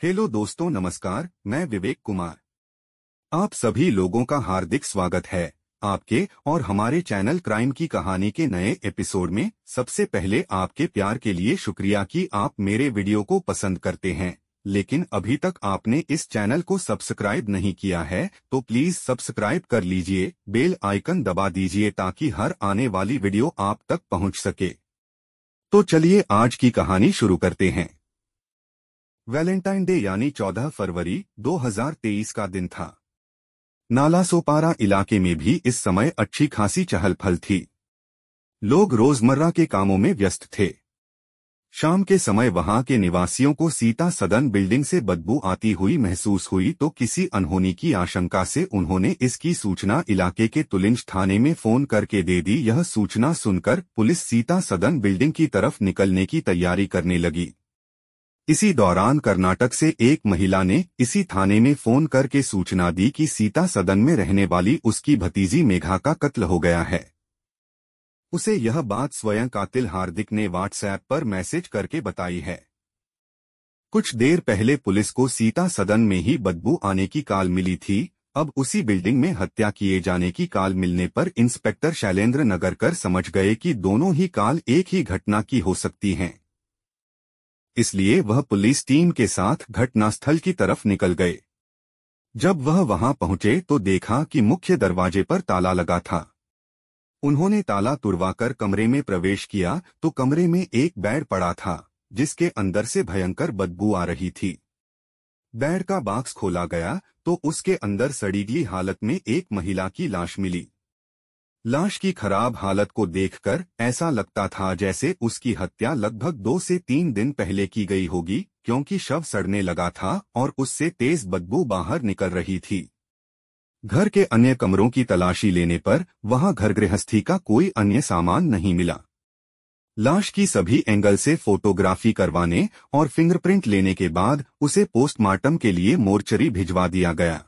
Hello दोस्तों नमस्कार, मैं विवेक कुमार। आप सभी लोगों का हार्दिक स्वागत है आपके और हमारे चैनल क्राइम की कहानी के नए एपिसोड में। सबसे पहले आपके प्यार के लिए शुक्रिया कि आप मेरे वीडियो को पसंद करते हैं, लेकिन अभी तक आपने इस चैनल को सब्सक्राइब नहीं किया है तो प्लीज़ सब्सक्राइब कर लीजिए, बेल आइकन दबा दीजिए ताकि हर आने वाली वीडियो आप तक पहुँच सके। तो चलिए आज की कहानी शुरू करते हैं। वैलेंटाइन डे यानी 14 फरवरी 2023 का दिन था। नाला सोपारा इलाके में भी इस समय अच्छी खासी चहल पहल थी। लोग रोज़मर्रा के कामों में व्यस्त थे। शाम के समय वहाँ के निवासियों को सीता सदन बिल्डिंग से बदबू आती हुई महसूस हुई तो किसी अनहोनी की आशंका से उन्होंने इसकी सूचना इलाके के तुलिंज थाने में फ़ोन करके दे दी। यह सूचना सुनकर पुलिस सीता सदन बिल्डिंग की तरफ़ निकलने की तैयारी करने लगी। इसी दौरान कर्नाटक से एक महिला ने इसी थाने में फ़ोन करके सूचना दी कि सीता सदन में रहने वाली उसकी भतीजी मेघा का कत्ल हो गया है। उसे यह बात स्वयं कातिल हार्दिक ने व्हाट्सएप पर मैसेज करके बताई है। कुछ देर पहले पुलिस को सीता सदन में ही बदबू आने की काल मिली थी, अब उसी बिल्डिंग में हत्या किए जाने की काल मिलने पर इंस्पेक्टर शैलेंद्र नगरकर समझ गए कि दोनों ही काल एक ही घटना की हो सकती हैं। इसलिए वह पुलिस टीम के साथ घटनास्थल की तरफ़ निकल गए। जब वह वहाँ पहुँचे तो देखा कि मुख्य दरवाजे पर ताला लगा था। उन्होंने ताला तुड़वाकर कमरे में प्रवेश किया तो कमरे में एक बेड पड़ा था, जिसके अंदर से भयंकर बदबू आ रही थी। बेड का बॉक्स खोला गया तो उसके अंदर सड़ीगली हालत में एक महिला की लाश मिली। लाश की खराब हालत को देखकर ऐसा लगता था जैसे उसकी हत्या लगभग दो से तीन दिन पहले की गई होगी, क्योंकि शव सड़ने लगा था और उससे तेज बदबू बाहर निकल रही थी। घर के अन्य कमरों की तलाशी लेने पर वहाँ घर गृहस्थी का कोई अन्य सामान नहीं मिला। लाश की सभी एंगल से फोटोग्राफी करवाने और फिंगरप्रिंट लेने के बाद उसे पोस्टमार्टम के लिए मोर्चरी भिजवा दिया गया।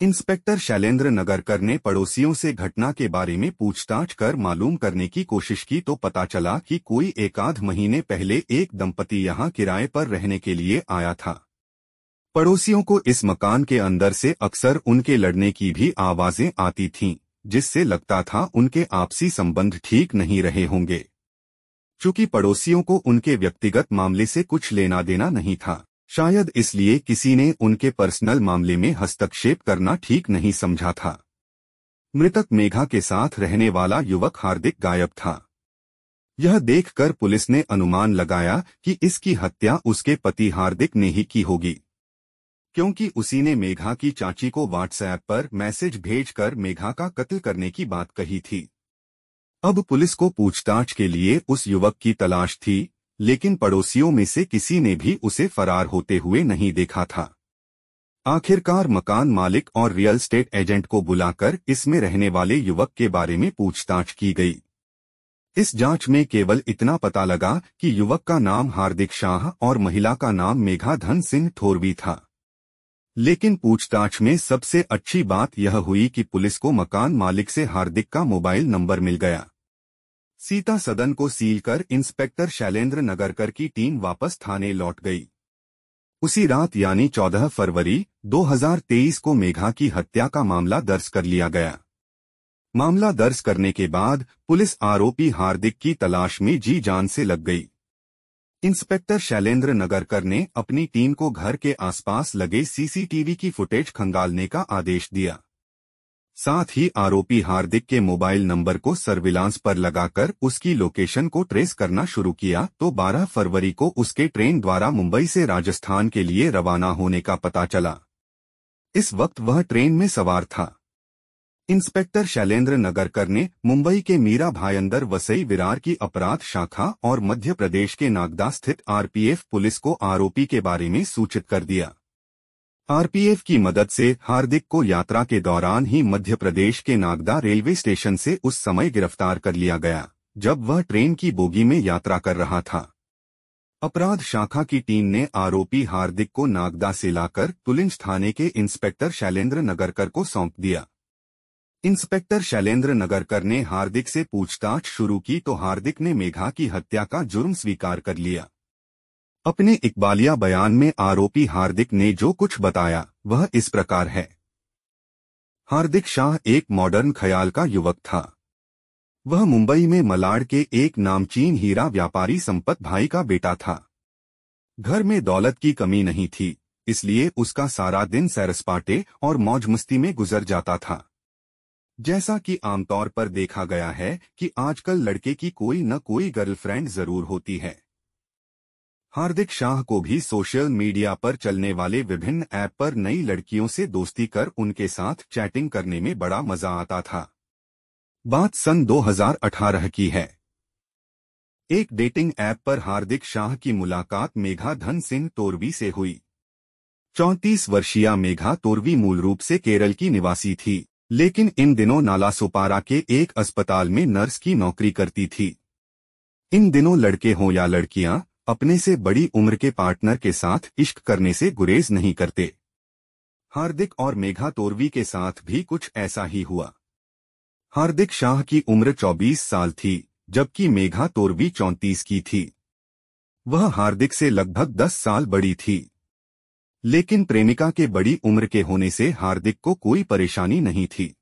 इंस्पेक्टर शैलेंद्र नगरकर ने पड़ोसियों से घटना के बारे में पूछताछ कर मालूम करने की कोशिश की तो पता चला कि कोई एकाध महीने पहले एक दंपति यहाँ किराए पर रहने के लिए आया था। पड़ोसियों को इस मकान के अंदर से अक्सर उनके लड़ने की भी आवाज़ें आती थीं, जिससे लगता था उनके आपसी संबंध ठीक नहीं रहे होंगे। चूँकि पड़ोसियों को उनके व्यक्तिगत मामले से कुछ लेना देना नहीं था। शायद इसलिए किसी ने उनके पर्सनल मामले में हस्तक्षेप करना ठीक नहीं समझा था। मृतक मेघा के साथ रहने वाला युवक हार्दिक गायब था। यह देखकर पुलिस ने अनुमान लगाया कि इसकी हत्या उसके पति हार्दिक ने ही की होगी। क्योंकि उसी ने मेघा की चाची को व्हाट्सएप पर मैसेज भेजकर मेघा का कत्ल करने की बात कही थी। अब पुलिस को पूछताछ के लिए उस युवक की तलाश थी लेकिन पड़ोसियों में से किसी ने भी उसे फरार होते हुए नहीं देखा था। आखिरकार मकान मालिक और रियल स्टेट एजेंट को बुलाकर इसमें रहने वाले युवक के बारे में पूछताछ की गई। इस जाँच में केवल इतना पता लगा कि युवक का नाम हार्दिक शाह और महिला का नाम मेघा धन सिंह थोरवी था। लेकिन पूछताछ में सबसे अच्छी बात यह हुई कि पुलिस को मकान मालिक से हार्दिक का मोबाइल नंबर मिल गया। सीता सदन को सील कर इंस्पेक्टर शैलेंद्र नगरकर की टीम वापस थाने लौट गई। उसी रात यानी 14 फरवरी 2023 को मेघा की हत्या का मामला दर्ज कर लिया गया। मामला दर्ज करने के बाद पुलिस आरोपी हार्दिक की तलाश में जी जान से लग गई। इंस्पेक्टर शैलेंद्र नगरकर ने अपनी टीम को घर के आसपास लगे सीसीटीवी की फुटेज खंगालने का आदेश दिया। साथ ही आरोपी हार्दिक के मोबाइल नंबर को सर्विलांस पर लगाकर उसकी लोकेशन को ट्रेस करना शुरू किया तो 12 फरवरी को उसके ट्रेन द्वारा मुंबई से राजस्थान के लिए रवाना होने का पता चला। इस वक्त वह ट्रेन में सवार था। इंस्पेक्टर शैलेंद्र नगरकर ने मुंबई के मीरा भायंदर वसई विरार की अपराध शाखा और मध्य प्रदेश के नागदा स्थित आरपीएफ पुलिस को आरोपी के बारे में सूचित कर दिया। आरपीएफ की मदद से हार्दिक को यात्रा के दौरान ही मध्य प्रदेश के नागदा रेलवे स्टेशन से उस समय गिरफ़्तार कर लिया गया, जब वह ट्रेन की बोगी में यात्रा कर रहा था। अपराध शाखा की टीम ने आरोपी हार्दिक को नागदा से लाकर तुलिंज थाने के इंस्पेक्टर शैलेंद्र नगरकर को सौंप दिया। इंस्पेक्टर शैलेंद्र नगरकर ने हार्दिक से पूछताछ शुरू की तो हार्दिक ने मेघा की हत्या का जुर्म स्वीकार कर लिया। अपने इकबालिया बयान में आरोपी हार्दिक ने जो कुछ बताया, वह इस प्रकार है। हार्दिक शाह एक मॉडर्न ख्याल का युवक था। वह मुंबई में मलाड के एक नामचीन हीरा व्यापारी संपत भाई का बेटा था। घर में दौलत की कमी नहीं थी, इसलिए उसका सारा दिन सैरसपाटे और मौज मस्ती में गुजर जाता था। जैसा कि आमतौर पर देखा गया है कि आजकल लड़के की कोई न कोई गर्लफ्रेंड ज़रूर होती है। हार्दिक शाह को भी सोशल मीडिया पर चलने वाले विभिन्न ऐप पर नई लड़कियों से दोस्ती कर उनके साथ चैटिंग करने में बड़ा मज़ा आता था। बात सन 2018 की है। एक डेटिंग ऐप पर हार्दिक शाह की मुलाकात मेघा धन सिंह तोरवी से हुई। चौंतीस वर्षीय मेघा तोरवी मूल रूप से केरल की निवासी थी, लेकिन इन दिनों नालासोपारा के एक अस्पताल में नर्स की नौकरी करती थी। इन दिनों लड़के हों या लड़कियाँ अपने से बड़ी उम्र के पार्टनर के साथ इश्क करने से गुरेज नहीं करते। हार्दिक और मेघा तोरवी के साथ भी कुछ ऐसा ही हुआ। हार्दिक शाह की उम्र 24 साल थी, जबकि मेघा तोरवी 34 की थी। वह हार्दिक से लगभग 10 साल बड़ी थी। लेकिन प्रेमिका के बड़ी उम्र के होने से हार्दिक को कोई परेशानी नहीं थी।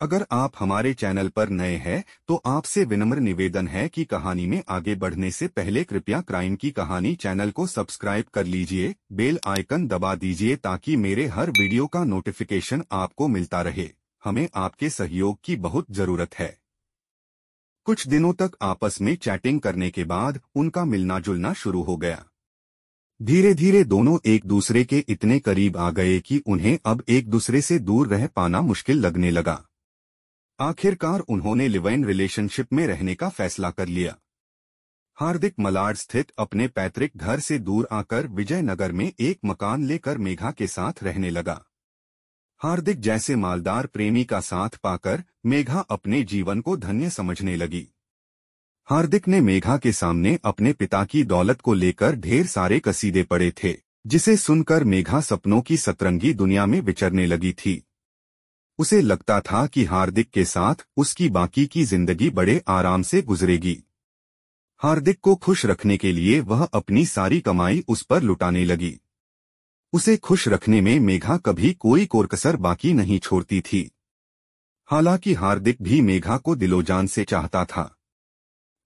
अगर आप हमारे चैनल पर नए हैं तो आपसे विनम्र निवेदन है कि कहानी में आगे बढ़ने से पहले कृपया क्राइम की कहानी चैनल को सब्सक्राइब कर लीजिए, बेल आइकन दबा दीजिए ताकि मेरे हर वीडियो का नोटिफिकेशन आपको मिलता रहे। हमें आपके सहयोग की बहुत ज़रूरत है। कुछ दिनों तक आपस में चैटिंग करने के बाद उनका मिलना जुलना शुरू हो गया। धीरे धीरे दोनों एक दूसरे के इतने करीब आ गए कि उन्हें अब एक दूसरे से दूर रह पाना मुश्किल लगने लगा। आखिरकार उन्होंने लिवेन रिलेशनशिप में रहने का फैसला कर लिया। हार्दिक मलाड स्थित अपने पैतृक घर से दूर आकर विजयनगर में एक मकान लेकर मेघा के साथ रहने लगा। हार्दिक जैसे मालदार प्रेमी का साथ पाकर मेघा अपने जीवन को धन्य समझने लगी। हार्दिक ने मेघा के सामने अपने पिता की दौलत को लेकर ढेर सारे कसीदे पड़े थे, जिसे सुनकर मेघा सपनों की सतरंगी दुनिया में विचरने लगी थी। उसे लगता था कि हार्दिक के साथ उसकी बाकी की ज़िंदगी बड़े आराम से गुजरेगी। हार्दिक को खुश रखने के लिए वह अपनी सारी कमाई उस पर लुटाने लगी। उसे खुश रखने में मेघा कभी कोई कोरकसर बाकी नहीं छोड़ती थी। हालाँकि हार्दिक भी मेघा को दिलोजान से चाहता था।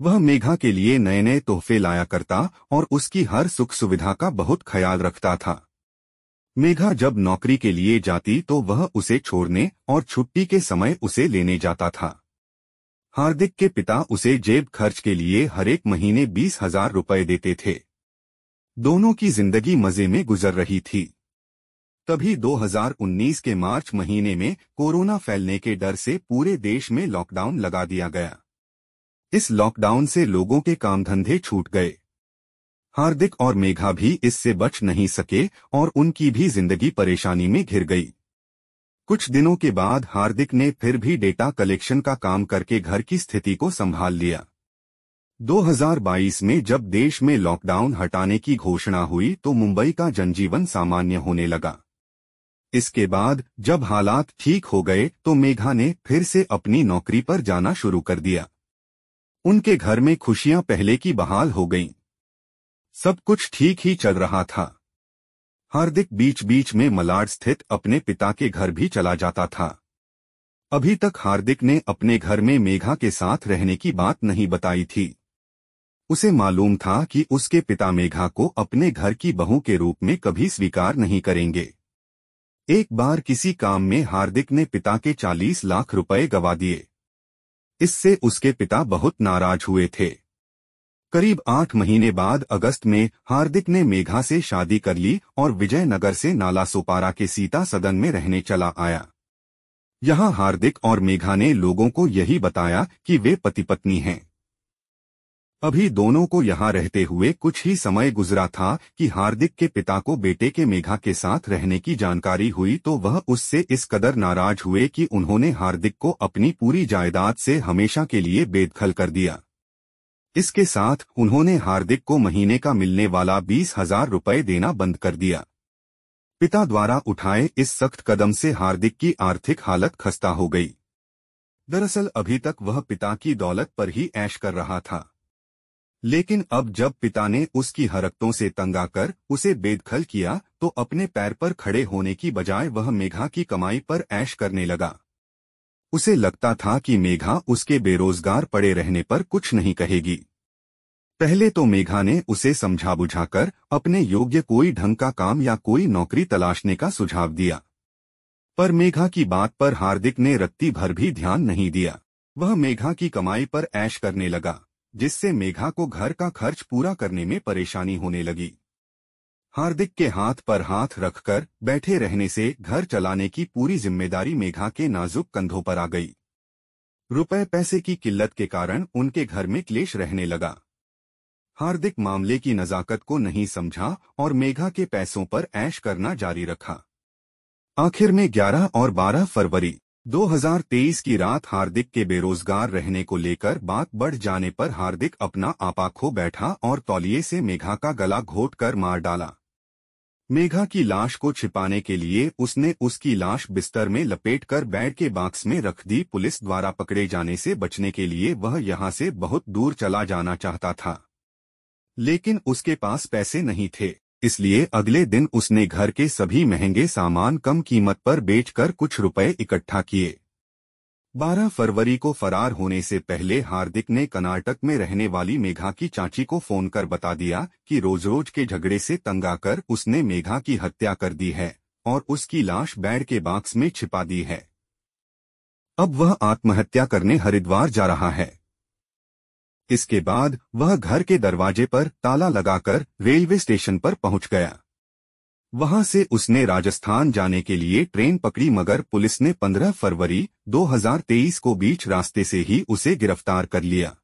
वह मेघा के लिए नए नए तोहफे लाया करता और उसकी हर सुख सुविधा का बहुत ख्याल रखता था। मेघा जब नौकरी के लिए जाती तो वह उसे छोड़ने और छुट्टी के समय उसे लेने जाता था। हार्दिक के पिता उसे जेब खर्च के लिए हरेक महीने बीस हज़ार रुपये देते थे। दोनों की ज़िंदगी मज़े में गुजर रही थी। तभी 2019 के मार्च महीने में कोरोना फैलने के डर से पूरे देश में लॉकडाउन लगा दिया गया। इस लॉकडाउन से लोगों के काम धंधे छूट गए। हार्दिक और मेघा भी इससे बच नहीं सके और उनकी भी ज़िंदगी परेशानी में घिर गई। कुछ दिनों के बाद हार्दिक ने फिर भी डेटा कलेक्शन का काम करके घर की स्थिति को संभाल लिया। 2022 में जब देश में लॉकडाउन हटाने की घोषणा हुई तो मुंबई का जनजीवन सामान्य होने लगा। इसके बाद जब हालात ठीक हो गए तो मेघा ने फिर से अपनी नौकरी पर जाना शुरू कर दिया। उनके घर में खुशियाँ पहले की बहाल हो गईं। सब कुछ ठीक ही चल रहा था। हार्दिक बीच बीच में मलाड स्थित अपने पिता के घर भी चला जाता था। अभी तक हार्दिक ने अपने घर में मेघा के साथ रहने की बात नहीं बताई थी। उसे मालूम था कि उसके पिता मेघा को अपने घर की बहू के रूप में कभी स्वीकार नहीं करेंगे। एक बार किसी काम में हार्दिक ने पिता के चालीस लाख रुपए गवा दिए। इससे उसके पिता बहुत नाराज़ हुए थे। करीब आठ महीने बाद अगस्त में हार्दिक ने मेघा से शादी कर ली और विजयनगर से नाला सोपारा के सीता सदन में रहने चला आया। यहाँ हार्दिक और मेघा ने लोगों को यही बताया कि वे पति पत्नी हैं। अभी दोनों को यहाँ रहते हुए कुछ ही समय गुजरा था कि हार्दिक के पिता को बेटे के मेघा के साथ रहने की जानकारी हुई तो वह उससे इस कदर नाराज़ हुए कि उन्होंने हार्दिक को अपनी पूरी जायदाद से हमेशा के लिए बेदखल कर दिया। इसके साथ उन्होंने हार्दिक को महीने का मिलने वाला बीस हज़ार रुपये देना बंद कर दिया। पिता द्वारा उठाए इस सख्त कदम से हार्दिक की आर्थिक हालत खस्ता हो गई। दरअसल अभी तक वह पिता की दौलत पर ही ऐश कर रहा था। लेकिन अब जब पिता ने उसकी हरकतों से तंग आकर उसे बेदखल किया तो अपने पैर पर खड़े होने की बजाय वह मेघा की कमाई पर ऐश करने लगा। उसे लगता था कि मेघा उसके बेरोजगार पड़े रहने पर कुछ नहीं कहेगी। पहले तो मेघा ने उसे समझा बुझाकर अपने योग्य कोई ढंग का काम या कोई नौकरी तलाशने का सुझाव दिया। पर मेघा की बात पर हार्दिक ने रत्ती भर भी ध्यान नहीं दिया। वह मेघा की कमाई पर ऐश करने लगा, जिससे मेघा को घर का खर्च पूरा करने में परेशानी होने लगी। हार्दिक के हाथ पर हाथ रखकर बैठे रहने से घर चलाने की पूरी ज़िम्मेदारी मेघा के नाजुक कंधों पर आ गई। रुपए पैसे की किल्लत के कारण उनके घर में क्लेश रहने लगा। हार्दिक मामले की नजाकत को नहीं समझा और मेघा के पैसों पर ऐश करना जारी रखा। आखिर में 11 और 12 फरवरी 2023 की रात हार्दिक के बेरोजगार रहने को लेकर बात बढ़ जाने पर हार्दिक अपना आपा खो बैठा और तौलिए से मेघा का गला घोट कर मार डाला। मेघा की लाश को छिपाने के लिए उसने उसकी लाश बिस्तर में लपेटकर बेड के बाक्स में रख दी। पुलिस द्वारा पकड़े जाने से बचने के लिए वह यहाँ से बहुत दूर चला जाना चाहता था। लेकिन उसके पास पैसे नहीं थे। इसलिए अगले दिन उसने घर के सभी महँगे सामान कम कीमत पर बेचकर कुछ रुपए इकट्ठा किए। 12 फरवरी को फरार होने से पहले हार्दिक ने कर्नाटक में रहने वाली मेघा की चाची को फ़ोन कर बता दिया कि रोज रोज के झगड़े से तंग आकर उसने मेघा की हत्या कर दी है और उसकी लाश बैड के बाक्स में छिपा दी है। अब वह आत्महत्या करने हरिद्वार जा रहा है। इसके बाद वह घर के दरवाजे पर ताला लगाकर रेलवे स्टेशन पर पहुँच गया। वहाँ से उसने राजस्थान जाने के लिए ट्रेन पकड़ी मगर पुलिस ने 15 फरवरी 2023 को बीच रास्ते से ही उसे गिरफ़्तार कर लिया।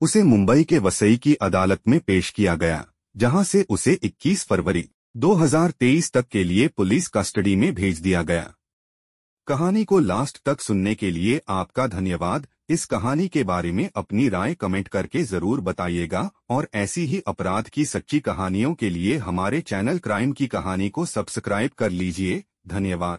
उसे मुंबई के वसई की अदालत में पेश किया गया, जहाँ से उसे 21 फरवरी 2023 तक के लिए पुलिस कस्टडी में भेज दिया गया। कहानी को लास्ट तक सुनने के लिए आपका धन्यवाद। इस कहानी के बारे में अपनी राय कमेंट करके ज़रूर बताइएगा और ऐसी ही अपराध की सच्ची कहानियों के लिए हमारे चैनल क्राइम की कहानी को सब्सक्राइब कर लीजिए। धन्यवाद।